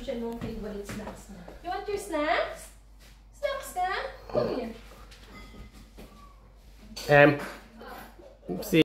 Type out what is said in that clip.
You want your snacks? Snacks ka? Come here. Um, see.